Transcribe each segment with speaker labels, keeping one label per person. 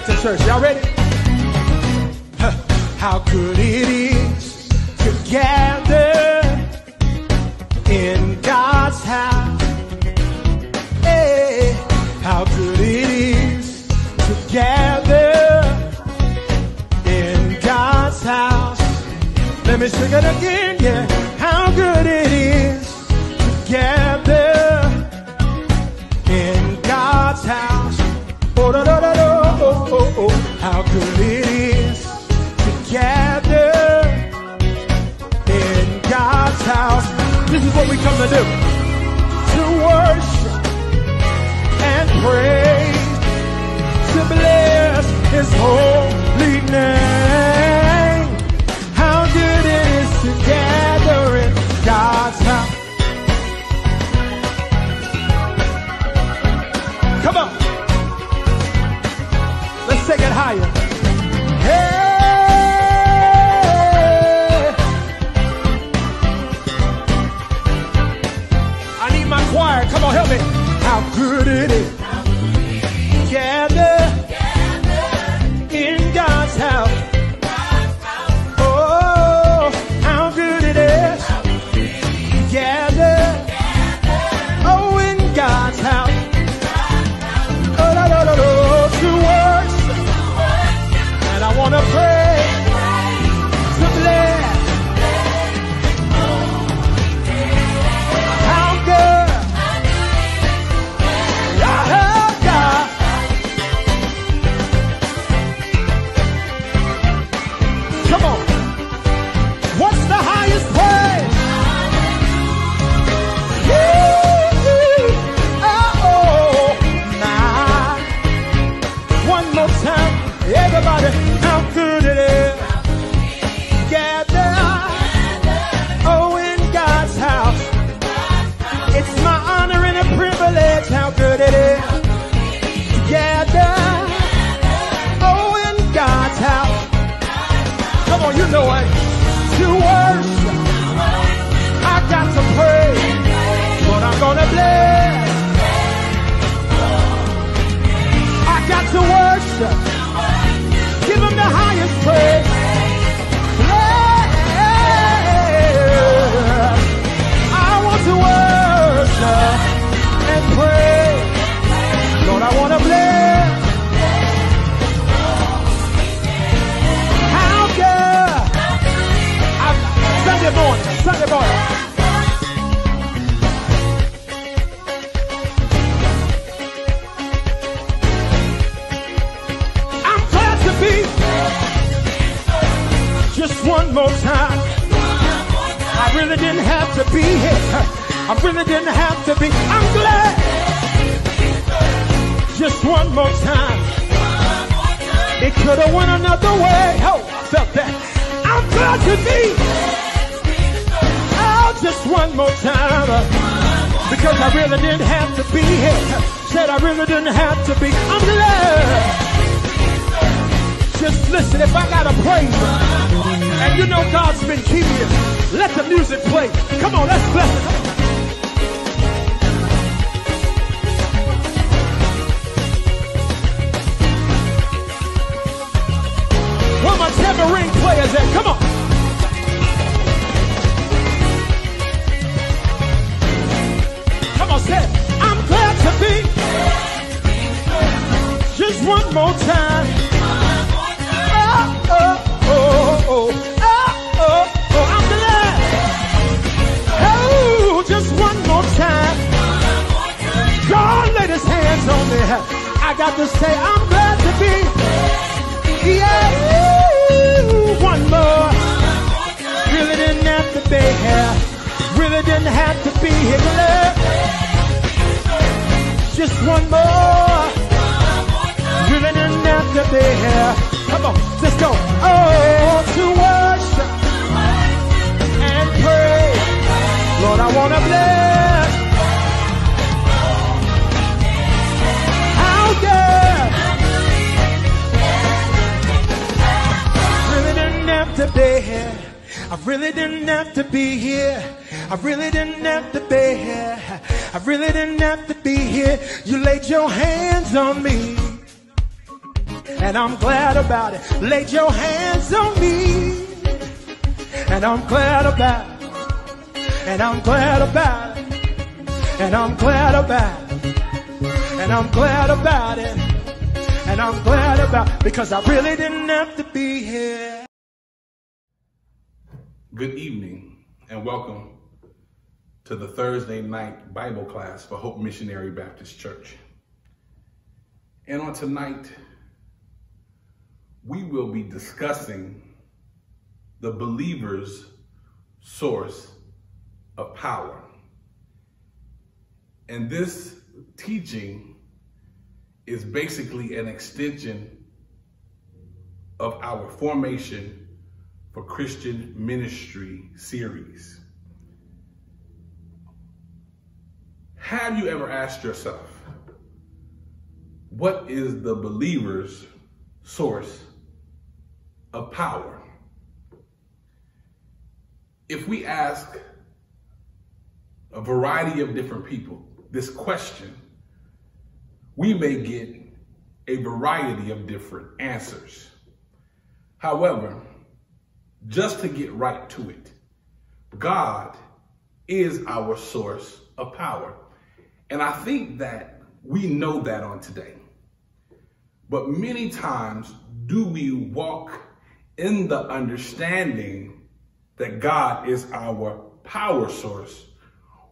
Speaker 1: back to church. Y'all ready? How good it is to gather in God's house. Hey, how good it is to gather in God's house. Let me sing it again, yeah. How good it we come to do. To worship and praise. To bless His holy name. How good it is to gather in God's house. Come on. Let's take it higher. I really didn't have to be here. Said I really didn't have to be. I'm glad. Just listen, if I gotta praise and you know God's been keeping you, let the music play. Come on, let's bless it. Where my tambourine players at? Come on. It. I'm glad to be. Just one more time. Oh, oh, oh, oh, oh, oh, oh, I'm glad. Oh, just one more time. God laid his hands on me. I got to say, I'm glad to be. Yeah, one more. Really didn't have to be here. Really didn't have to be here. Just one more. Really didn't have to be here. Come on, let's go. Oh, to worship and pray. Lord, I want to bless. How good. Really didn't have to be here. I really didn't have to be here. I really didn't have to be here. I really didn't have to be here. You laid your hands on me. And I'm glad about it. Laid your hands on me. And I'm glad about it. And I'm glad about it. And I'm glad about it. And I'm glad about it. And I'm glad about because I really didn't have to be here.
Speaker 2: Good evening and welcome to the Thursday night Bible class for Hope Missionary Baptist Church. And on tonight, we will be discussing the believer's source of power. And this teaching is basically an extension of our formation for Christian ministry series. Have you ever asked yourself, what is the believer's source of power? If we ask a variety of different people this question, we may get a variety of different answers. However, just to get right to it, God is our source of power. And I think that we know that on today. But many times do we walk in the understanding that God is our power source,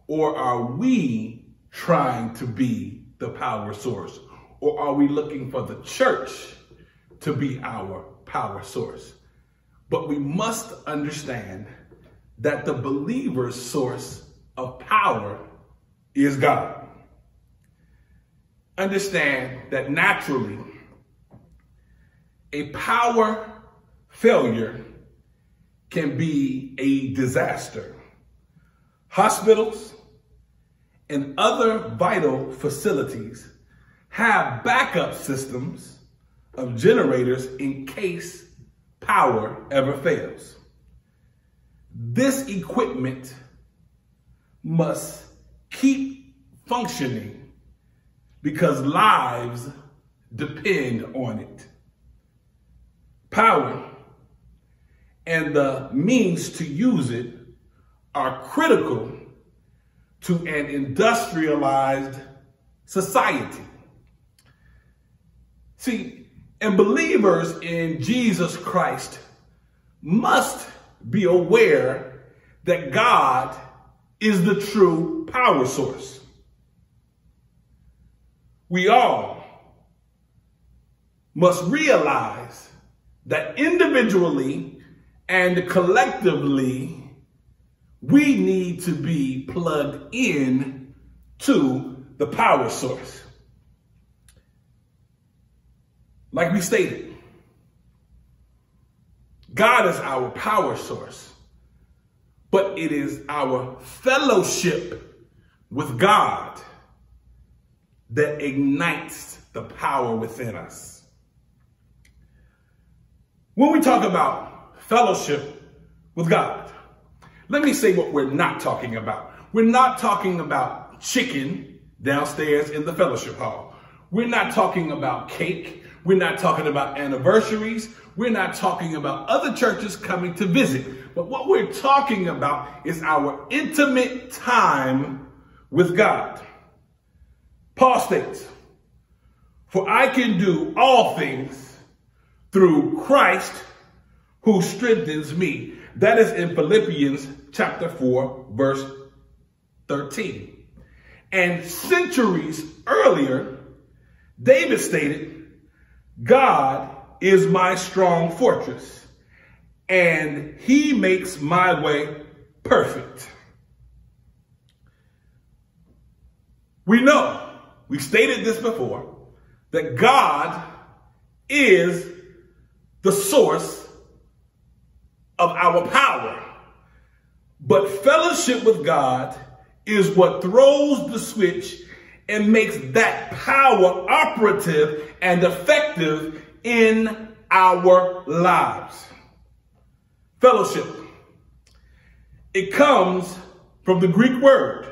Speaker 2: or are we trying to be the power source? Or are we looking for the church to be our power source? But we must understand that the believer's source of power is God. Understand that naturally, a power failure can be a disaster. Hospitals, and other vital facilities have backup systems of generators in case power ever fails. This equipment must keep functioning because lives depend on it. Power and the means to use it are critical to an industrialized society. See, and believers in Jesus Christ must be aware that God is the true power source. We all must realize that individually and collectively we need to be plugged in to the power source. Like we stated, God is our power source, but it is our fellowship with God that ignites the power within us. When we talk about fellowship with God, let me say what we're not talking about. We're not talking about chicken downstairs in the fellowship hall. We're not talking about cake. We're not talking about anniversaries. We're not talking about other churches coming to visit. But what we're talking about is our intimate time with God. Paul states, For I can do all things through Christ who strengthens me. That is in Philippians chapter 4, verse 13. And centuries earlier, David stated, God is my strong fortress, and he makes my way perfect. We know, we stated this before, that God is the source of our power. But fellowship with God is what throws the switch and makes that power operative and effective in our lives. Fellowship. It comes from the Greek word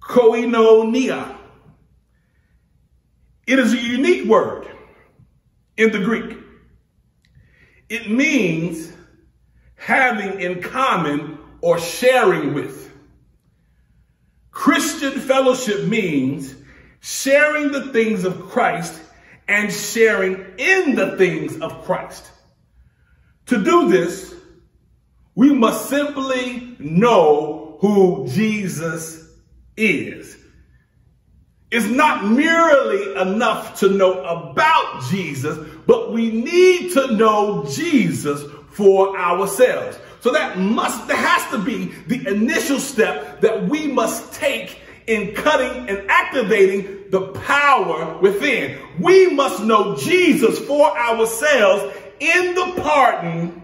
Speaker 2: koinonia. It is a unique word in the Greek. It means having in common or sharing with. Christian fellowship means sharing the things of Christ and sharing in the things of Christ. To do this, we must simply know who Jesus is. It's not merely enough to know about Jesus, but we need to know Jesus for ourselves. So that must, that has to be the initial step that we must take in cutting and activating the power within. We must know Jesus for ourselves in the pardon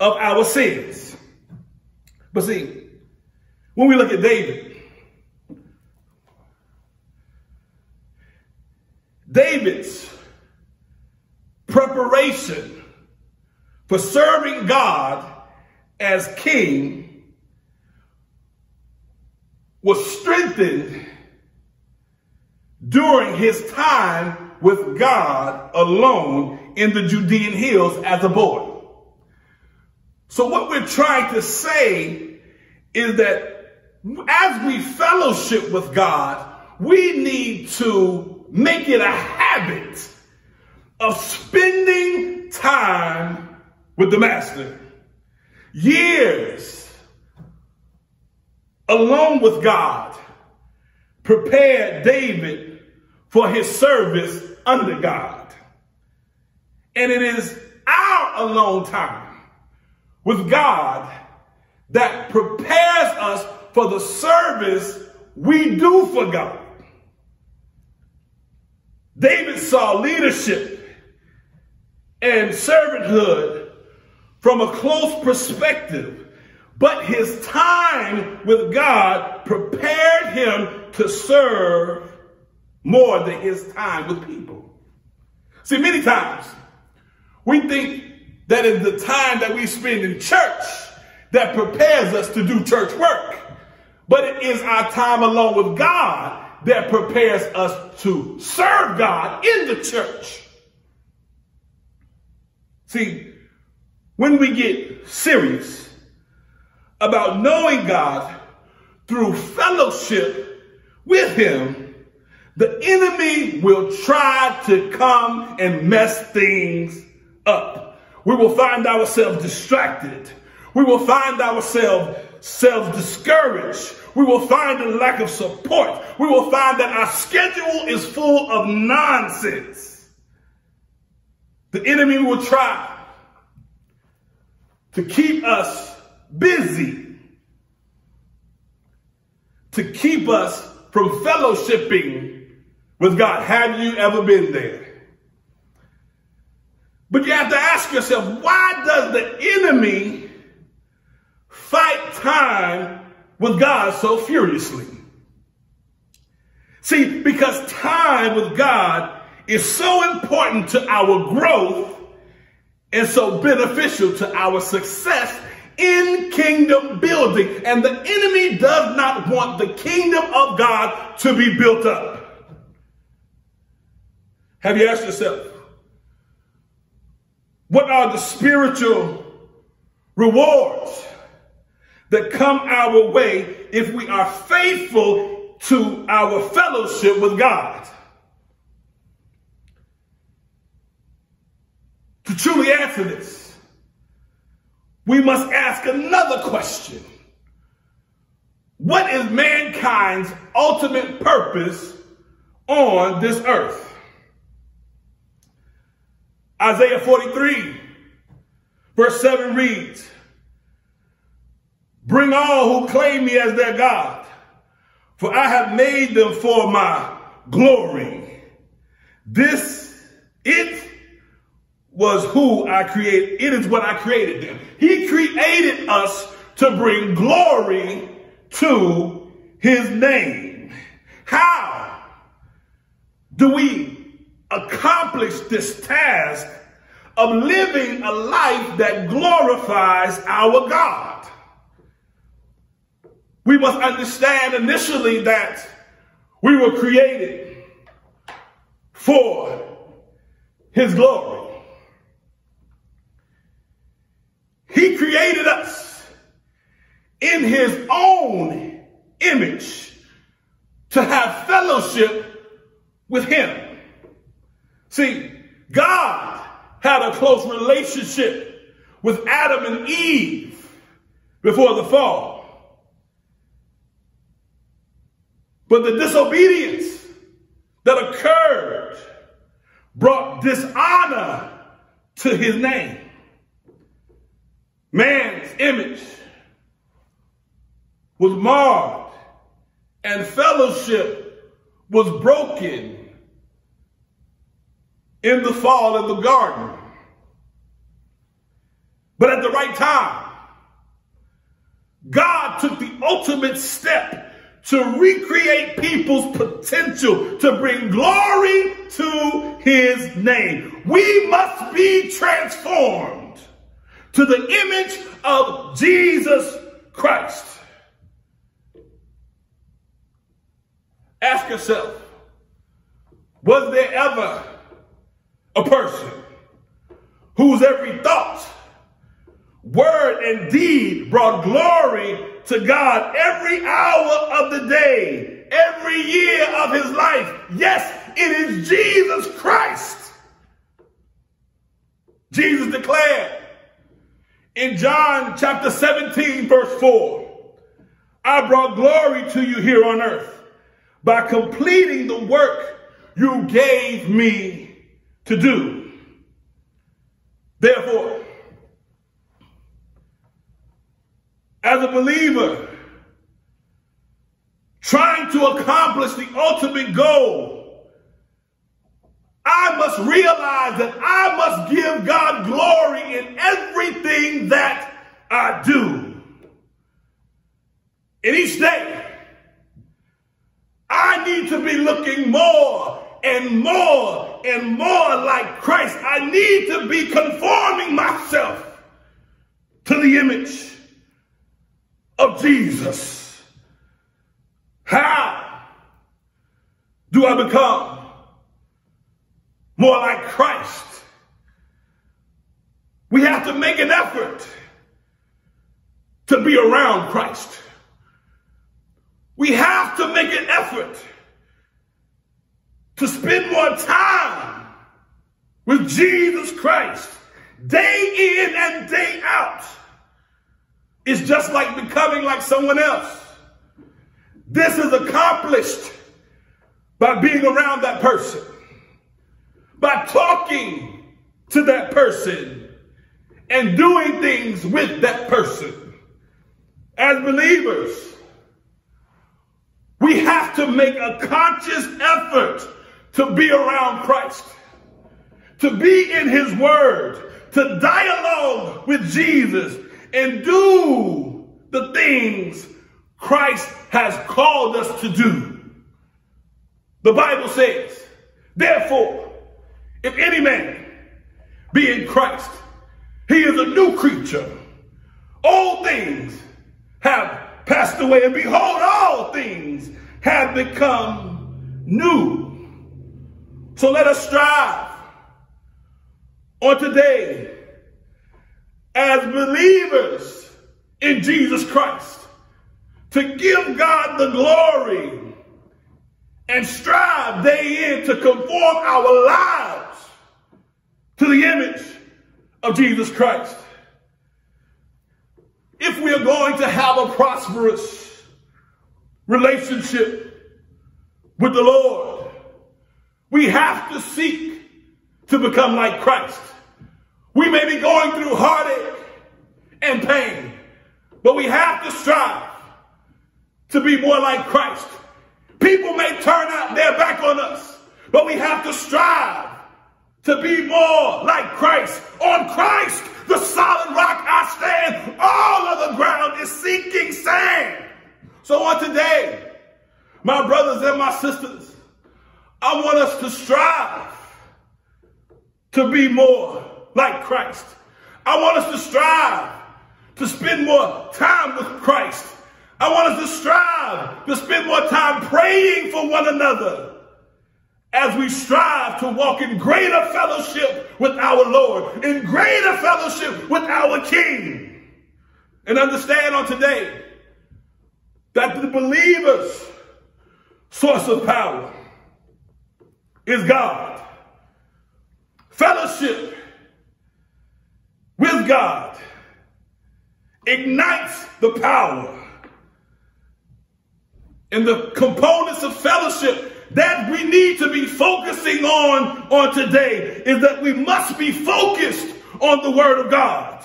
Speaker 2: of our sins. But see, when we look at David, David's preparation for serving God as king was strengthened during his time with God alone in the Judean hills as a boy. So what we're trying to say is that as we fellowship with God, we need to make it a habit of spending time with the master. Years alone with God prepared David for his service under God. And it is our alone time with God that prepares us for the service we do for God. David saw leadership and servanthood from a close perspective, but his time with God prepared him to serve more than his time with people. See, many times we think that is the time that we spend in church that prepares us to do church work. But it is our time alone with God that prepares us to serve God in the church. See, when we get serious about knowing God through fellowship with Him, the enemy will try to come and mess things up. We will find ourselves distracted. We will find ourselves self-discouraged. We will find a lack of support. We will find that our schedule is full of nonsense. The enemy will try to keep us busy, to keep us from fellowshipping with God. Have you ever been there? But you have to ask yourself, why does the enemy fight time with God so furiously? See, because time with God is so important to our growth and so beneficial to our success in kingdom building. And the enemy does not want the kingdom of God to be built up. Have you asked yourself, what are the spiritual rewards that come our way if we are faithful to our fellowship with God? To truly answer this, we must ask another question. What is mankind's ultimate purpose on this earth? Isaiah 43, verse 7 reads, Bring all who claim me as their God, for I have made them for my glory. This, it was who I created. It is what I created them. He created us to bring glory to his name. How do we accomplish this task of living a life that glorifies our God. We must understand initially that we were created for his glory. He created us in his own image to have fellowship with him. See, God had a close relationship with Adam and Eve before the fall. But the disobedience that occurred brought dishonor to his name. Man's image was marred and fellowship was broken in the fall in the garden. But at the right time, God took the ultimate step to recreate people's potential to bring glory to his name. We must be transformed to the image of Jesus Christ. Ask yourself, was there ever a person whose every thought, word, and deed brought glory to God every hour of the day, every year of his life. Yes, it is Jesus Christ. Jesus declared in John chapter 17, verse 4, I brought glory to you here on earth by completing the work you gave me to do. Therefore, as a believer trying to accomplish the ultimate goal, I must realize that I must give God glory in everything that I do. In each day, I need to be looking more and more and more like Christ. I need to be conforming myself to the image of Jesus. How do I become more like Christ? We have to make an effort to be around Christ. We have to make an effort to spend more time with Jesus Christ day in and day out. It's just like becoming like someone else. This is accomplished by being around that person, by talking to that person, and doing things with that person. As believers, we have to make a conscious effort to be around Christ, to be in his word, to dialogue with Jesus, and do the things Christ has called us to do. The Bible says, therefore, if any man be in Christ, he is a new creature. All things have passed away, and behold, all things have become new. So let us strive on today as believers in Jesus Christ to give God the glory and strive day in to conform our lives to the image of Jesus Christ. If we are going to have a prosperous relationship with the Lord, we have to seek to become like Christ. We may be going through heartache and pain, but we have to strive to be more like Christ. People may turn out their back on us, but we have to strive to be more like Christ. On Christ, the solid rock I stand. All of the ground is sinking sand. So on today, my brothers and my sisters, I want us to strive to be more like Christ. I want us to strive to spend more time with Christ. I want us to strive to spend more time praying for one another as we strive to walk in greater fellowship with our Lord, in greater fellowship with our King. And understand on today that the believer's source of power is God. Fellowship with God ignites the power and the components of fellowship that we need to be focusing on on today is that we must be focused on the word of God.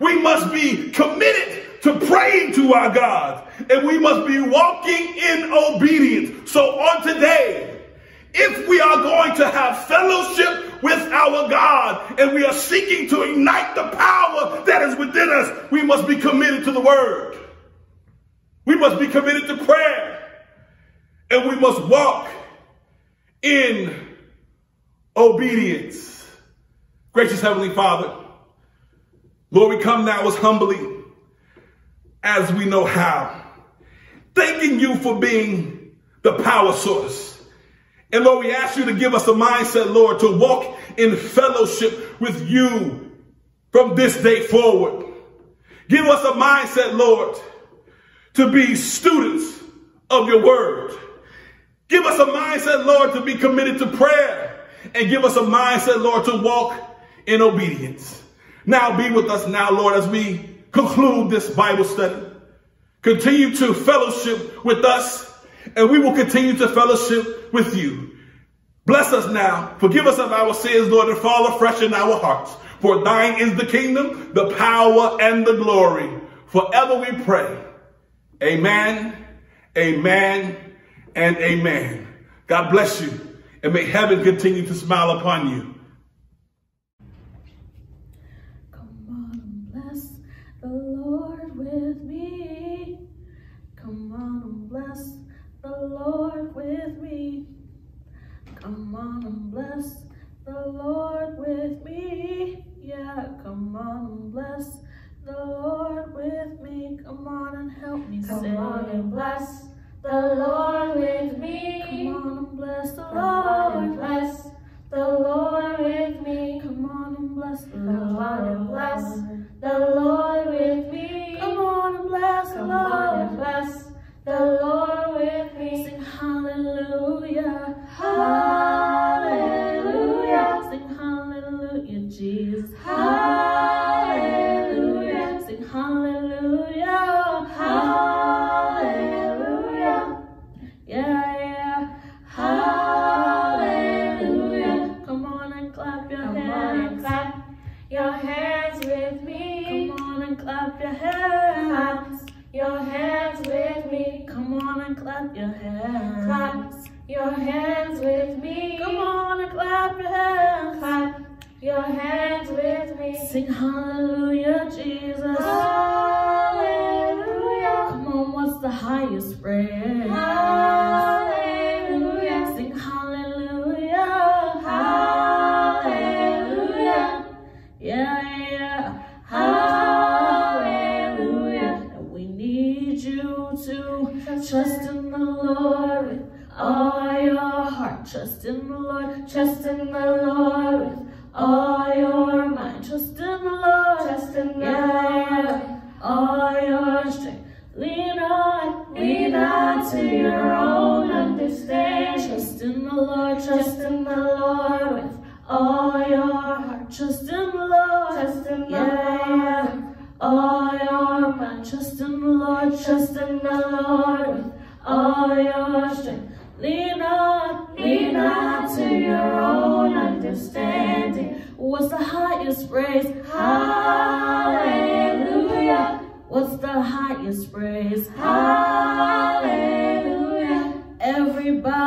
Speaker 2: We must be committed to praying to our God and we must be walking in obedience. So on today, if we are going to have fellowship with our God and we are seeking to ignite the power that is within us, we must be committed to the word. We must be committed to prayer. And we must walk in obedience. Gracious Heavenly Father, Lord, we come now as humbly as we know how, thanking you for being the power source. And Lord, we ask you to give us a mindset, Lord, to walk in fellowship with you from this day forward. Give us a mindset, Lord, to be students of your word. Give us a mindset, Lord, to be committed to prayer. And give us a mindset, Lord, to walk in obedience. Now be with us now, Lord, as we conclude this Bible study. Continue to fellowship with us, and we will continue to fellowship with you. Bless us now. Forgive us of our sins, Lord, and fall afresh in our hearts. For thine is the kingdom, the power, and the glory. Forever we pray. Amen, amen, and amen. God bless you, and may heaven continue to smile upon you.
Speaker 3: Lord with me. Yeah, come on and bless the Lord with me. Come on and help me
Speaker 4: Come
Speaker 3: sing.
Speaker 4: on and bless the Lord with me.
Speaker 3: Come on and bless the
Speaker 4: Come on and
Speaker 3: Lord.
Speaker 4: bless the Lord with me.
Speaker 3: Come on and bless the
Speaker 4: Come on and bless
Speaker 3: Lord.
Speaker 4: the Lord with me.
Speaker 3: Come on and bless the
Speaker 4: Come on and
Speaker 3: Lord.
Speaker 4: bless the Lord with me.
Speaker 3: Sing hallelujah.
Speaker 4: Hallelujah.
Speaker 3: Trust in the Lord with all your heart. Trust in the Lord.
Speaker 4: Trust in the Lord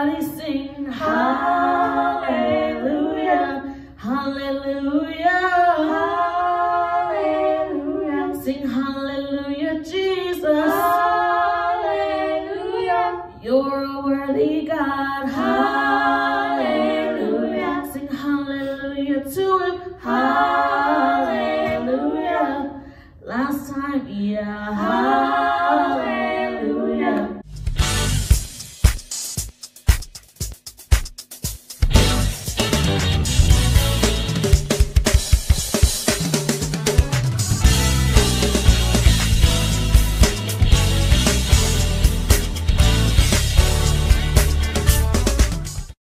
Speaker 3: Everybody sing hallelujah. Hallelujah.
Speaker 4: Hallelujah.
Speaker 3: Sing hallelujah, Jesus.
Speaker 4: Hallelujah.
Speaker 3: You're a worthy God.
Speaker 4: Hallelujah.